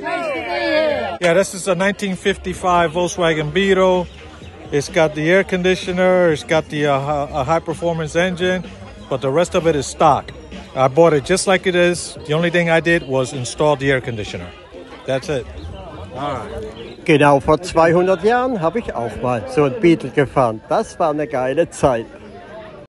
Yeah, this is a 1955 Volkswagen Beetle. It's got the air conditioner, it's got the uh, high performance engine, but the rest of it is stock. I bought it just like it is. The only thing I did was install the air conditioner. That's it. Genau vor 200 Jahren habe ich auch mal so ein Beetle gefahren. Das war eine geile Zeit.